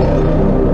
Yeah.